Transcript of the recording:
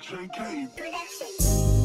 JK.